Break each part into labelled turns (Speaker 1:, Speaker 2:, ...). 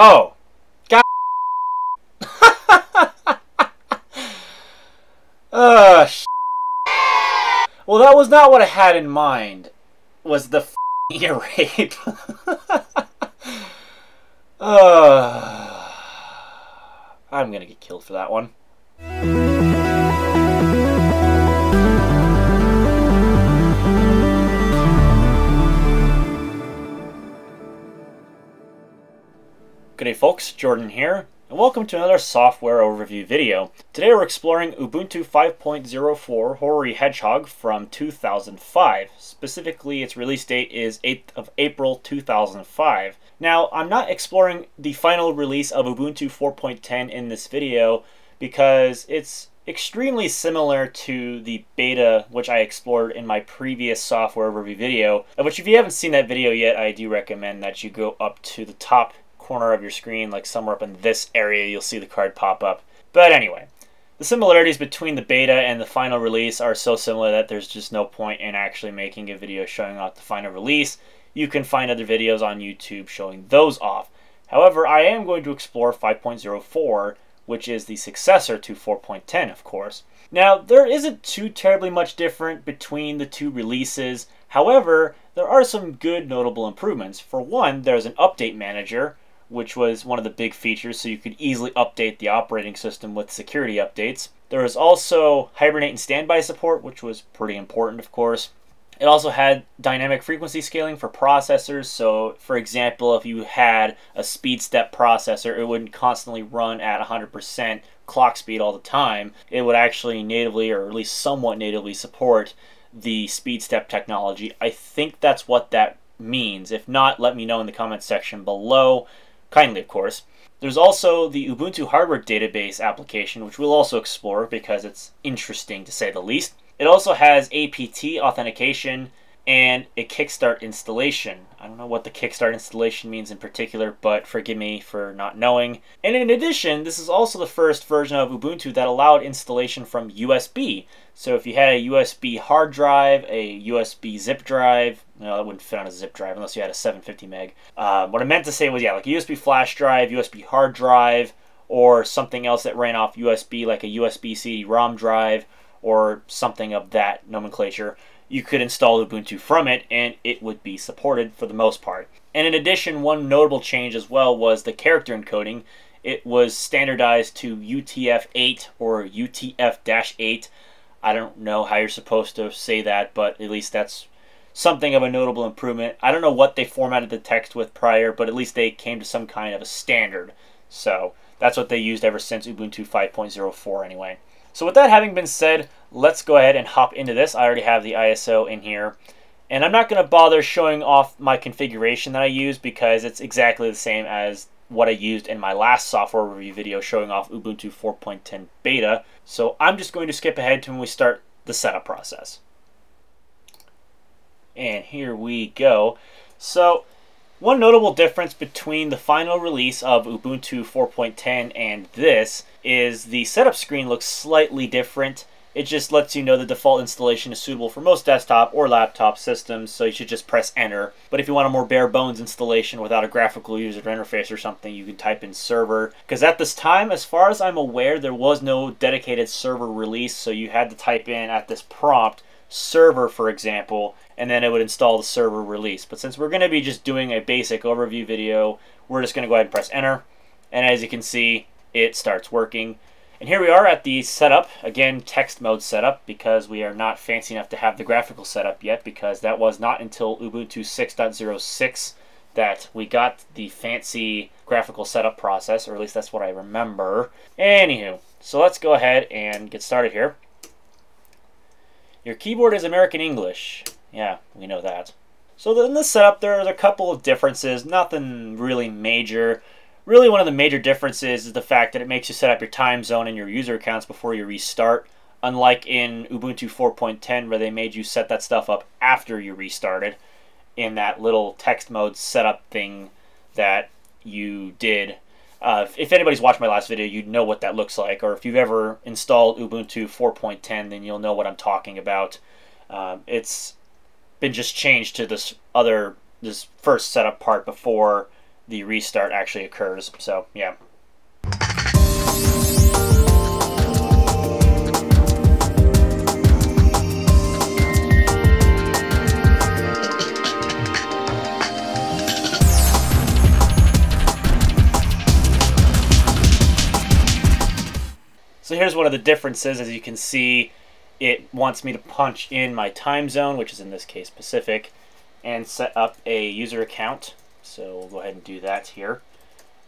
Speaker 1: Oh. God. uh, sh- well, that was not what I had in mind. Was the ear rape? uh, I'm gonna get killed for that one. Good day folks, Jordan here, and welcome to another software overview video. Today we're exploring Ubuntu 5.04 Hoary Hedgehog from 2005. Specifically, its release date is 8th of April 2005. Now, I'm not exploring the final release of Ubuntu 4.10 in this video because it's extremely similar to the beta which I explored in my previous software overview video, which if you haven't seen that video yet, I do recommend that you go up to the top corner of your screen, like somewhere up in this area, you'll see the card pop up. But anyway, the similarities between the beta and the final release are so similar that there's just no point in actually making a video showing off the final release. You can find other videos on YouTube showing those off. However, I am going to explore 5.04, which is the successor to 4.10, of course. Now, there isn't too terribly much different between the two releases. However, there are some good notable improvements. For one, there's an update manager, which was one of the big features, so you could easily update the operating system with security updates. There was also Hibernate and Standby support, which was pretty important, of course. It also had dynamic frequency scaling for processors. So, for example, if you had a speed step processor, it wouldn't constantly run at 100% clock speed all the time. It would actually natively, or at least somewhat natively, support the speed step technology. I think that's what that means. If not, let me know in the comments section below kindly, of course. There's also the Ubuntu hardware database application, which we'll also explore because it's interesting to say the least. It also has APT authentication and a Kickstart installation. I don't know what the Kickstart installation means in particular, but forgive me for not knowing. And in addition, this is also the first version of Ubuntu that allowed installation from USB. So if you had a USB hard drive, a USB zip drive, no, that wouldn't fit on a zip drive unless you had a 750 meg. Uh, what I meant to say was, yeah, like a USB flash drive, USB hard drive, or something else that ran off USB, like a USB CD-ROM drive, or something of that nomenclature you could install Ubuntu from it and it would be supported for the most part. And in addition, one notable change as well was the character encoding. It was standardized to UTF-8 or UTF-8. I don't know how you're supposed to say that, but at least that's something of a notable improvement. I don't know what they formatted the text with prior, but at least they came to some kind of a standard. So that's what they used ever since Ubuntu 5.04 anyway. So with that having been said, let's go ahead and hop into this. I already have the ISO in here. And I'm not going to bother showing off my configuration that I use because it's exactly the same as what I used in my last software review video showing off Ubuntu 4.10 beta. So I'm just going to skip ahead to when we start the setup process. And here we go. So one notable difference between the final release of Ubuntu 4.10 and this is the setup screen looks slightly different. It just lets you know the default installation is suitable for most desktop or laptop systems, so you should just press enter. But if you want a more bare bones installation without a graphical user interface or something, you can type in server. Because at this time, as far as I'm aware, there was no dedicated server release, so you had to type in at this prompt server, for example, and then it would install the server release. But since we're going to be just doing a basic overview video, we're just going to go ahead and press enter. And as you can see, it starts working. And here we are at the setup, again text mode setup, because we are not fancy enough to have the graphical setup yet, because that was not until Ubuntu 6.06 that we got the fancy graphical setup process, or at least that's what I remember. Anywho, so let's go ahead and get started here. Your keyboard is American English. Yeah, we know that. So in the setup, there's a couple of differences, nothing really major. Really one of the major differences is the fact that it makes you set up your time zone and your user accounts before you restart, unlike in Ubuntu 4.10 where they made you set that stuff up after you restarted in that little text mode setup thing that you did. Uh, if anybody's watched my last video, you'd know what that looks like, or if you've ever installed Ubuntu 4.10, then you'll know what I'm talking about. Um, it's been just changed to this other this first setup part before the restart actually occurs. So, yeah. Here's one of the differences. As you can see, it wants me to punch in my time zone, which is in this case Pacific, and set up a user account. So we'll go ahead and do that here.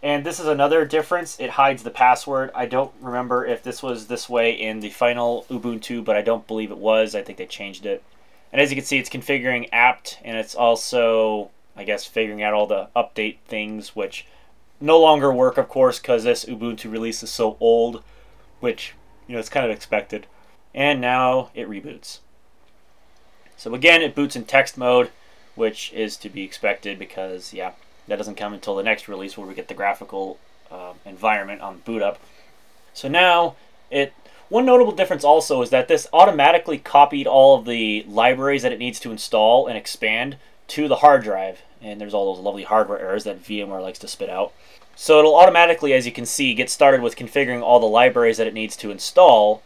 Speaker 1: And this is another difference. It hides the password. I don't remember if this was this way in the final Ubuntu, but I don't believe it was. I think they changed it. And as you can see, it's configuring apt, and it's also, I guess, figuring out all the update things, which no longer work, of course, because this Ubuntu release is so old which, you know, it's kind of expected. And now it reboots. So again, it boots in text mode, which is to be expected because, yeah, that doesn't come until the next release where we get the graphical uh, environment on boot up. So now it one notable difference also is that this automatically copied all of the libraries that it needs to install and expand to the hard drive. And there's all those lovely hardware errors that VMware likes to spit out. So it'll automatically, as you can see, get started with configuring all the libraries that it needs to install.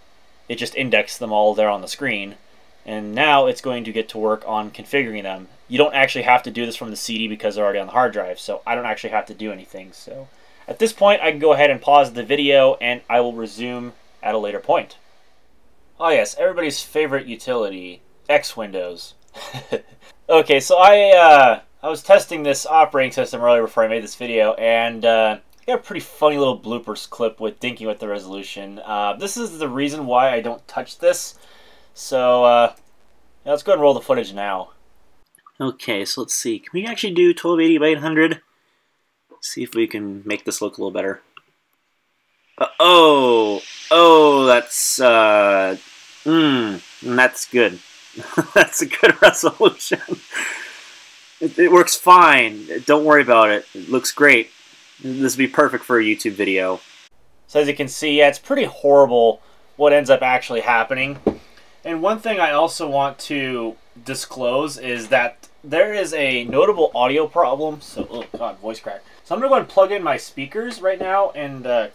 Speaker 1: It just indexed them all there on the screen. And now it's going to get to work on configuring them. You don't actually have to do this from the CD because they're already on the hard drive, so I don't actually have to do anything. So at this point, I can go ahead and pause the video, and I will resume at a later point. Oh yes, everybody's favorite utility, X Windows. okay, so I uh, I was testing this operating system earlier before I made this video, and uh, I got a pretty funny little bloopers clip with Dinky with the resolution. Uh, this is the reason why I don't touch this. So uh, yeah, let's go ahead and roll the footage now. Okay, so let's see. Can we actually do 1280 by 800? See if we can make this look a little better. Uh, oh, oh, that's uh, mmm, that's good. that's a good resolution. It, it, works fine. Don't worry about it. It looks great. This would be perfect for a YouTube video. So as you can see, yeah, it's pretty horrible what ends up actually happening. And one thing I also want to disclose is that there is a notable audio problem. So, oh god, voice crack. So I'm going to go and plug in my speakers right now, and uh,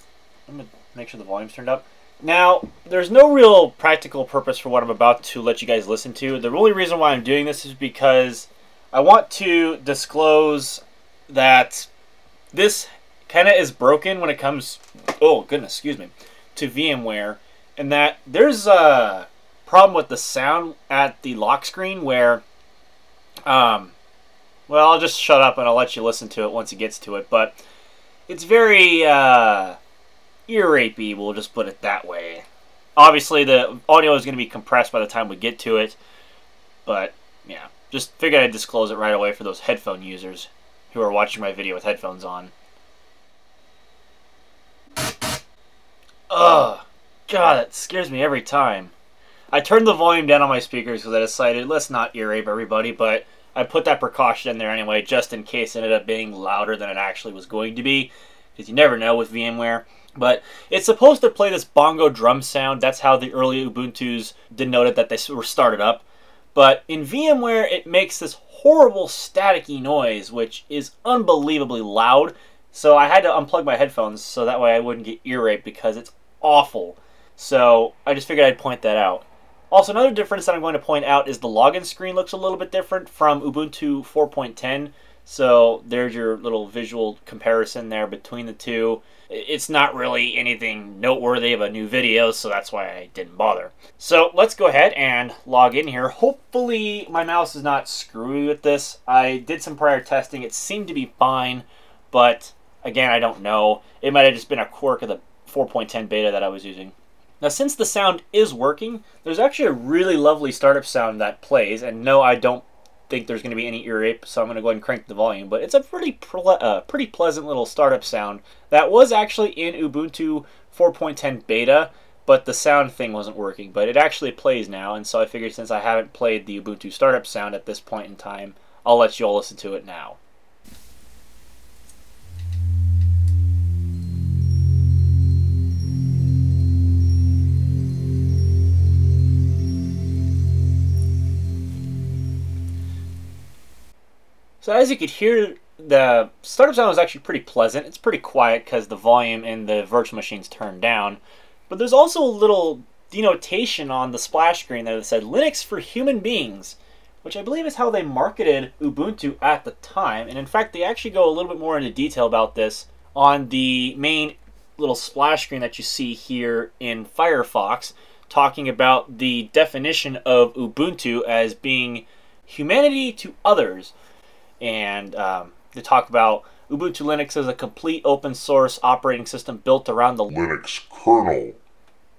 Speaker 1: I'm to make sure the volume's turned up. Now, there's no real practical purpose for what I'm about to let you guys listen to. The only reason why I'm doing this is because I want to disclose that this kind of is broken when it comes, oh goodness, excuse me, to VMware, and that there's a problem with the sound at the lock screen where, um, well, I'll just shut up and I'll let you listen to it once it gets to it, but it's very uh, ear rapey, we'll just put it that way. Obviously, the audio is going to be compressed by the time we get to it, but yeah. Just figured I'd disclose it right away for those headphone users who are watching my video with headphones on. Ugh. God, that scares me every time. I turned the volume down on my speakers because I decided let's not ear rape everybody, but I put that precaution in there anyway just in case it ended up being louder than it actually was going to be. Because you never know with VMware. But it's supposed to play this bongo drum sound. That's how the early Ubuntu's denoted that they were started up. But in VMware, it makes this horrible staticky noise, which is unbelievably loud. So I had to unplug my headphones so that way I wouldn't get ear rape because it's awful. So I just figured I'd point that out. Also, another difference that I'm going to point out is the login screen looks a little bit different from Ubuntu 4.10. So there's your little visual comparison there between the two. It's not really anything noteworthy of a new video, so that's why I didn't bother. So let's go ahead and log in here. Hopefully my mouse is not screwy with this. I did some prior testing. It seemed to be fine, but again, I don't know. It might have just been a quirk of the 4.10 beta that I was using. Now, since the sound is working, there's actually a really lovely startup sound that plays, and no, I don't think there's going to be any ear rape, so I'm going to go ahead and crank the volume. But it's a pretty ple uh, pretty pleasant little startup sound that was actually in Ubuntu 4.10 beta, but the sound thing wasn't working. But it actually plays now, and so I figured since I haven't played the Ubuntu startup sound at this point in time, I'll let you all listen to it now. So as you could hear the startup sound is actually pretty pleasant. It's pretty quiet because the volume in the virtual machine's turned down. But there's also a little denotation on the splash screen there that said Linux for human beings, which I believe is how they marketed Ubuntu at the time. And in fact, they actually go a little bit more into detail about this on the main little splash screen that you see here in Firefox, talking about the definition of Ubuntu as being humanity to others. And um, they talk about Ubuntu Linux is a complete open source operating system built around the
Speaker 2: Linux kernel.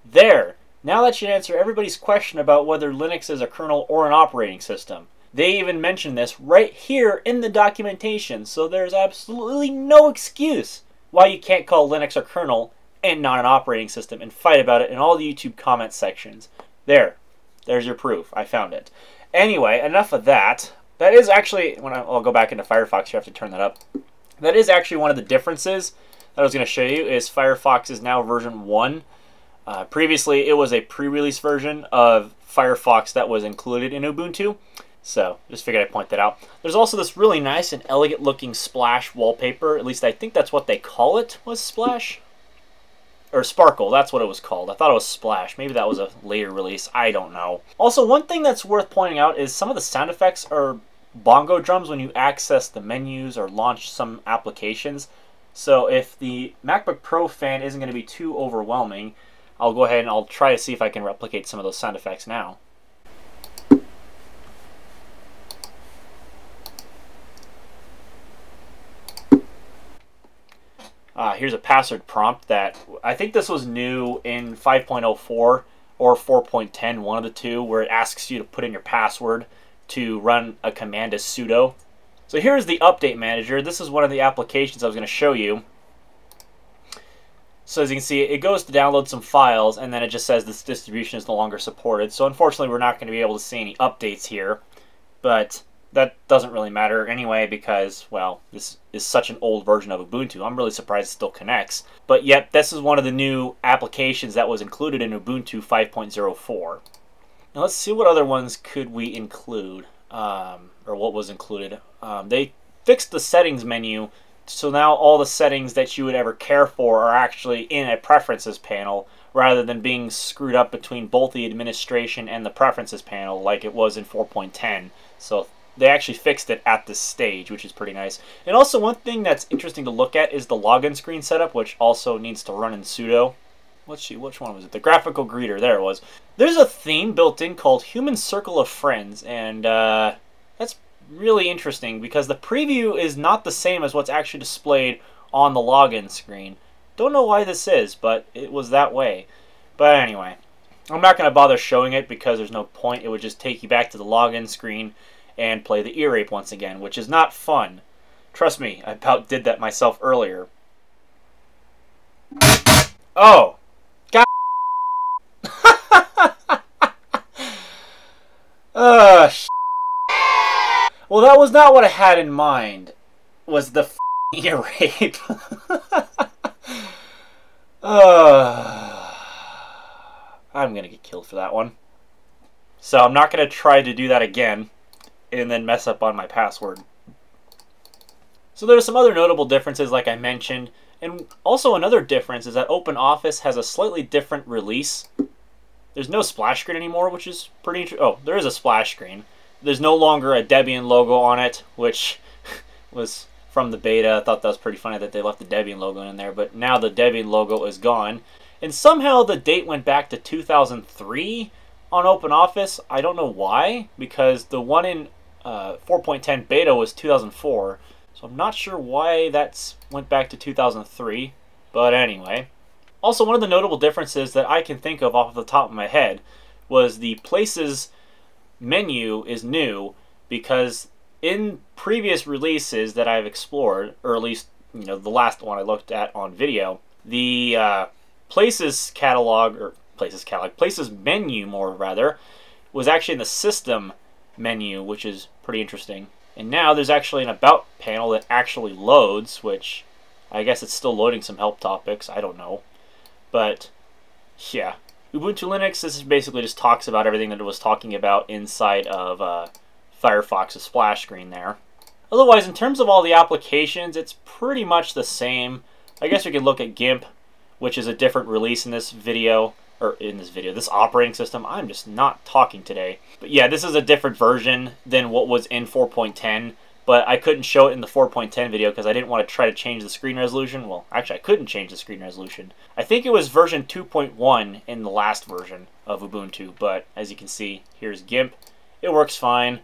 Speaker 1: There! Now that should answer everybody's question about whether Linux is a kernel or an operating system. They even mention this right here in the documentation, so there's absolutely no excuse why you can't call Linux a kernel and not an operating system and fight about it in all the YouTube comment sections. There. There's your proof. I found it. Anyway, enough of that. That is actually, when I, will go back into Firefox, you have to turn that up. That is actually one of the differences that I was going to show you is Firefox is now version 1. Uh, previously, it was a pre-release version of Firefox that was included in Ubuntu. So, just figured I'd point that out. There's also this really nice and elegant looking Splash wallpaper. At least I think that's what they call it, was Splash? Or Sparkle, that's what it was called. I thought it was Splash. Maybe that was a later release. I don't know. Also, one thing that's worth pointing out is some of the sound effects are bongo drums when you access the menus or launch some applications. So if the MacBook Pro fan isn't going to be too overwhelming, I'll go ahead and I'll try to see if I can replicate some of those sound effects now. Uh, here's a password prompt that I think this was new in 5.04 or 4.10, one of the two, where it asks you to put in your password to run a command as sudo. So here's the update manager. This is one of the applications I was going to show you. So as you can see, it goes to download some files, and then it just says this distribution is no longer supported. So unfortunately, we're not going to be able to see any updates here. But that doesn't really matter anyway because, well, this is such an old version of Ubuntu. I'm really surprised it still connects. But yet, this is one of the new applications that was included in Ubuntu 5.04. Now let's see what other ones could we include, um, or what was included. Um, they fixed the settings menu, so now all the settings that you would ever care for are actually in a preferences panel, rather than being screwed up between both the administration and the preferences panel like it was in 4.10. So they actually fixed it at this stage, which is pretty nice. And also one thing that's interesting to look at is the login screen setup, which also needs to run in sudo. Let's see, which one was it? The graphical greeter, there it was. There's a theme built in called Human Circle of Friends, and uh, that's really interesting because the preview is not the same as what's actually displayed on the login screen. Don't know why this is, but it was that way. But anyway, I'm not going to bother showing it because there's no point. It would just take you back to the login screen and play the ear rape once again, which is not fun. Trust me, I about did that myself earlier. Oh! God! Uh, well, that was not what I had in mind. Was the ear rape. uh, I'm gonna get killed for that one. So I'm not gonna try to do that again and then mess up on my password. So there's some other notable differences like I mentioned, and also another difference is that OpenOffice has a slightly different release. There's no splash screen anymore, which is pretty interesting. Oh, there is a splash screen. There's no longer a Debian logo on it, which was from the beta. I thought that was pretty funny that they left the Debian logo in there, but now the Debian logo is gone. And somehow the date went back to 2003 on OpenOffice. I don't know why, because the one in uh, 4.10 beta was 2004, so I'm not sure why that went back to 2003, but anyway. Also, one of the notable differences that I can think of off the top of my head was the Places menu is new because in previous releases that I've explored, or at least you know the last one I looked at on video, the uh, Places catalog or Places catalog, Places menu more rather, was actually in the system menu, which is pretty interesting. And now there's actually an About panel that actually loads, which I guess it's still loading some help topics. I don't know. But, yeah. Ubuntu Linux, this is basically just talks about everything that it was talking about inside of uh, Firefox's splash screen there. Otherwise, in terms of all the applications, it's pretty much the same. I guess we could look at GIMP, which is a different release in this video, or in this video, this operating system. I'm just not talking today. But yeah, this is a different version than what was in 4.10 but I couldn't show it in the 4.10 video because I didn't want to try to change the screen resolution. Well, actually, I couldn't change the screen resolution. I think it was version 2.1 in the last version of Ubuntu, but as you can see, here's GIMP. It works fine.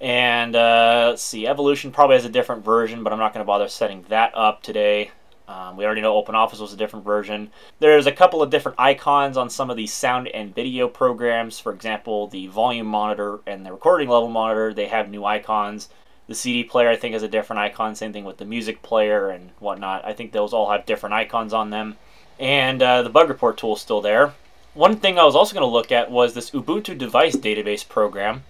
Speaker 1: And uh, let's see, Evolution probably has a different version, but I'm not going to bother setting that up today. Um, we already know OpenOffice was a different version. There's a couple of different icons on some of these sound and video programs. For example, the volume monitor and the recording level monitor, they have new icons. The CD player, I think, has a different icon. Same thing with the music player and whatnot. I think those all have different icons on them. And uh, the bug report tool is still there. One thing I was also going to look at was this Ubuntu device database program.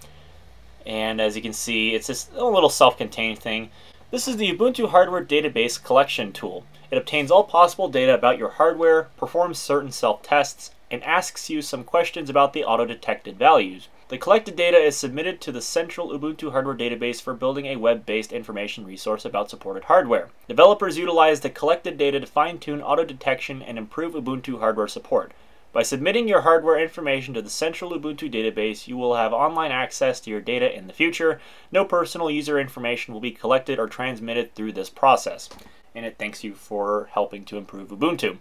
Speaker 1: And as you can see, it's a little self-contained thing. This is the Ubuntu Hardware Database Collection tool. It obtains all possible data about your hardware, performs certain self-tests, and asks you some questions about the auto-detected values. The collected data is submitted to the central Ubuntu hardware database for building a web-based information resource about supported hardware. Developers utilize the collected data to fine-tune auto-detection and improve Ubuntu hardware support. By submitting your hardware information to the central Ubuntu database, you will have online access to your data in the future. No personal user information will be collected or transmitted through this process. And it thanks you for helping to improve Ubuntu.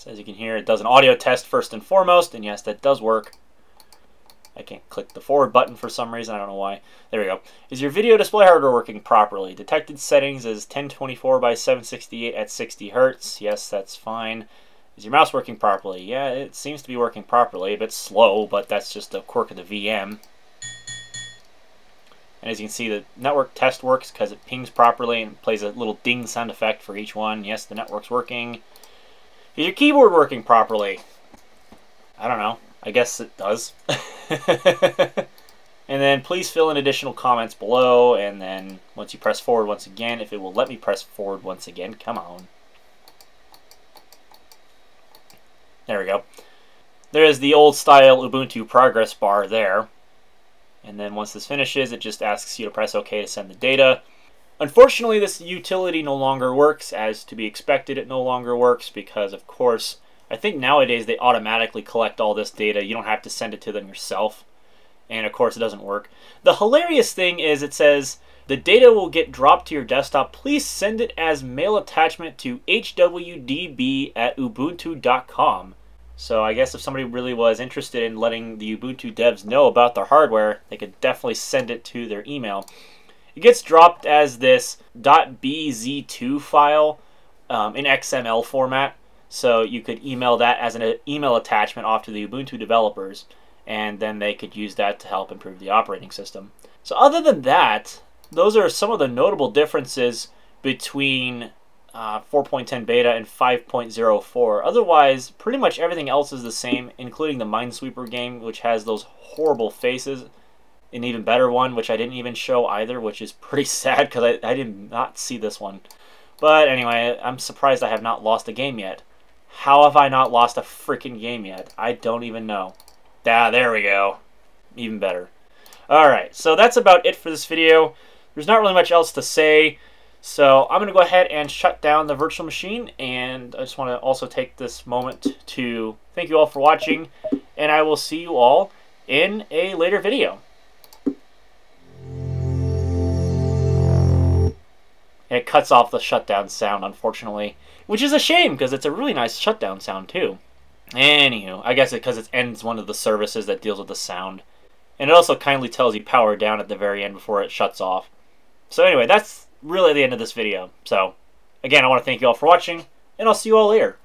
Speaker 1: So as you can hear, it does an audio test first and foremost, and yes, that does work. I can't click the forward button for some reason, I don't know why. There we go. Is your video display hardware working properly? Detected settings is 1024 by 768 at 60 hertz. Yes, that's fine. Is your mouse working properly? Yeah, it seems to be working properly. A bit slow, but that's just a quirk of the VM. And as you can see, the network test works because it pings properly and plays a little ding sound effect for each one. Yes, the network's working. Is your keyboard working properly? I don't know. I guess it does. and then please fill in additional comments below, and then once you press forward once again, if it will let me press forward once again, come on. There we go. There is the old style Ubuntu progress bar there. And then once this finishes, it just asks you to press OK to send the data. Unfortunately, this utility no longer works. As to be expected, it no longer works because, of course, I think nowadays they automatically collect all this data. You don't have to send it to them yourself. And, of course, it doesn't work. The hilarious thing is it says, the data will get dropped to your desktop. Please send it as mail attachment to hwdb at ubuntu.com. So I guess if somebody really was interested in letting the Ubuntu devs know about their hardware, they could definitely send it to their email. It gets dropped as this .bz2 file um, in XML format. So you could email that as an email attachment off to the Ubuntu developers, and then they could use that to help improve the operating system. So other than that, those are some of the notable differences between uh, 4.10 beta and 5.04. Otherwise, pretty much everything else is the same, including the Minesweeper game, which has those horrible faces an even better one, which I didn't even show either, which is pretty sad because I, I did not see this one. But anyway, I'm surprised I have not lost a game yet. How have I not lost a freaking game yet? I don't even know. Ah, there we go. Even better. Alright, so that's about it for this video. There's not really much else to say. So I'm going to go ahead and shut down the virtual machine. And I just want to also take this moment to thank you all for watching. And I will see you all in a later video. It cuts off the shutdown sound, unfortunately. Which is a shame, because it's a really nice shutdown sound, too. Anywho, I guess because it, it ends one of the services that deals with the sound. And it also kindly tells you power down at the very end before it shuts off. So anyway, that's really the end of this video. So, again, I want to thank you all for watching, and I'll see you all later.